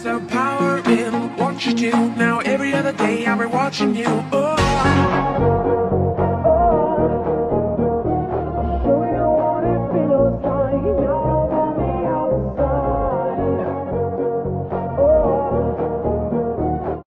There's a power in what you do. Now every other day I'll be watching you. Oh.